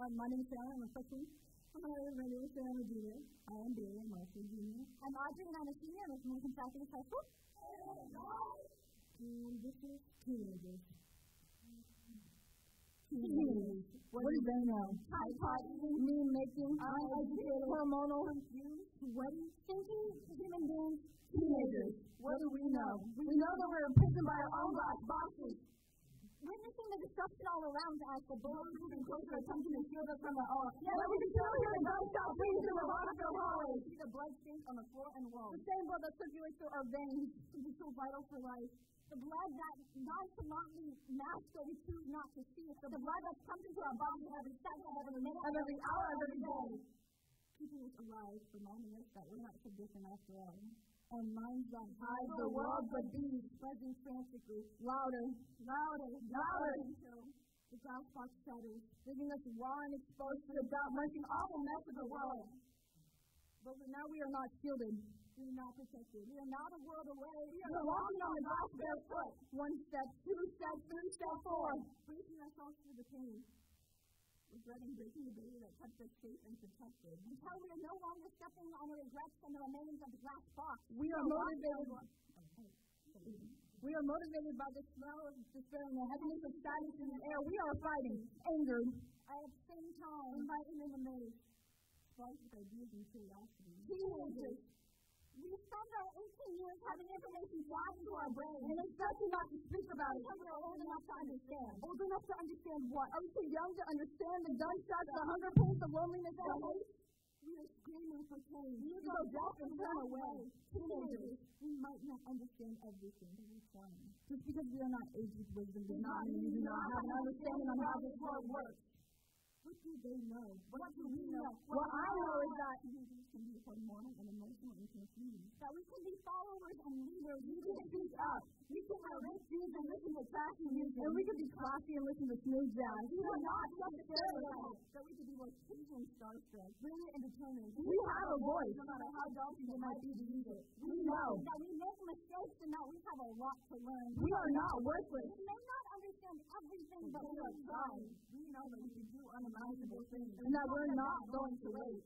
Um, my name is Sarah. I'm a freshman. Hi, my name is Sarah Junior. I am Bailey. I'm also a junior. I'm Audrey, and I'm a senior. I'm from Lincoln Southeast High School. And this is teenagers. Teenagers. What do they know? Pod eating, Meme making, uneducated, hormonal, confused, sweaty, thinking human beings. teenagers. What do we know? We know that we're imprisoned by our own boss, bosses. The destruction all around us, the bullets moving closer, attempting to shield us from it all. Yet we can still hear the gunshot rings in the Rockville hallways. See the blood stains on the floor and walls. The same blood that circulates through our veins is so vital for life. The blood that nonchalantly masks what we choose not to see. It's the blood that's pumped into our bodies every second every minute of every hour of every day. Keeping us alive, reminding us that we're not so different after all. And minds that hide the world but these, buzzing frantically, louder, louder, louder. until the box shatters. leaving us raw and exposed to the doubt, munching all the mess of the world. But now we are not shielded. We are not protected. We are not a world away. We are walking on the glass barefoot. One step, two steps, three step, four. bracing ourselves for the pain. Regretting breaking the barrier that kept us safe and protected. Until we are no longer stepping on the regrets and the remains of the glass box. We are motivated. We are motivated by the smell of despair and the heaviness of sadness in the air. We are fighting, angered, At the same time, enlightened and amazed, sparked with ideas and curiosity. teenagers, We spend our 18 years having information flash into our brains. and expecting not to speak about it. Until we are old enough to understand. Old enough to understand what? Are we too young to understand the gunshots, the hunger pains, the loneliness, the hate? We are screaming for change. We go deaf and turn away. Teenagers, we might not understand everything, but we're trying. Just because we are not aged with wisdom does not mean we do not have an understanding on how this world works. What do they know? What, do we know? What I know is that teenagers can be hormonal and emotional and confused. That we can be followers and leaders. we can speak up. We can have shoes and listen to classy music. And we can be classy and listen to smooth jazz. We are not just a stereotype. That we can be patient and starstruck, brilliant and determined. We have a voice. No matter how daunting it might be to use it. We know. That we make mistakes and that we have a lot to learn. We are not worthless. And that we're not going to wait.